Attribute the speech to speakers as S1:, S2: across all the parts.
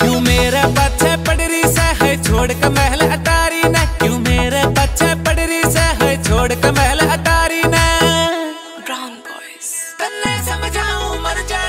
S1: क्यों मेरे बच्चे पडरी से है महल अटारी ने? क्यों बच्चे पडरी से है महल अटारी ने? मर जाऊँ।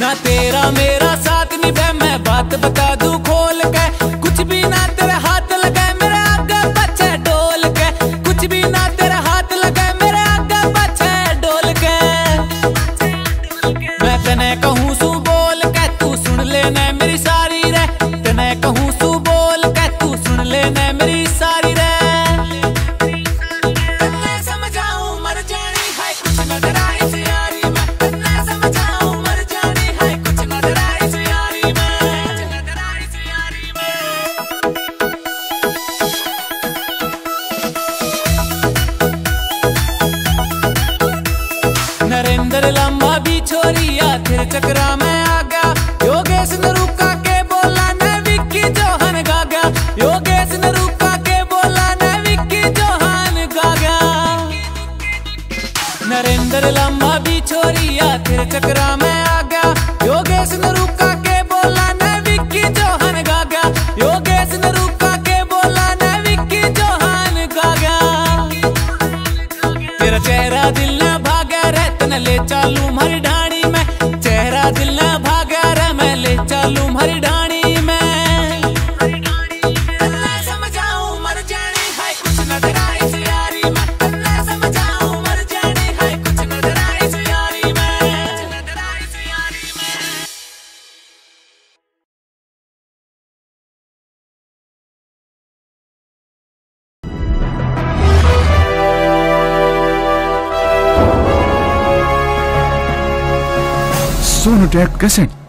S1: ना तेरा मेरा साथ निभे मैं बात बता दू। कर भी छोरिया, फिर में आ गया। योगेश के बोला ने विक्की जोहन गा गया। योगेश नरूका के बोला ने विक्की जोहन गा गया। नरेंद्र लंबा भी छोरिया, फिर चक्रा में आ Échalo
S2: सोन कैसेट।